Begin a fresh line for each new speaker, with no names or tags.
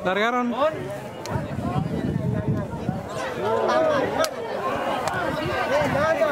Dari Aaron.
Pertama.